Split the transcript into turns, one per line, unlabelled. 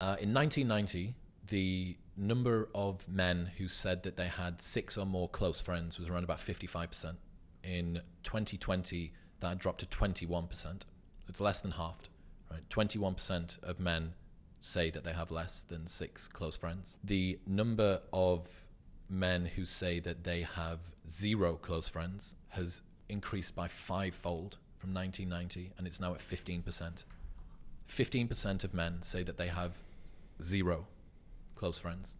Uh, in 1990, the number of men who said that they had six or more close friends was around about 55%. In 2020, that had dropped to 21%. It's less than halved. Right? 21% of men say that they have less than six close friends. The number of men who say that they have zero close friends has increased by fivefold from 1990, and it's now at 15%. 15% of men say that they have zero close friends.